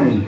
Hum.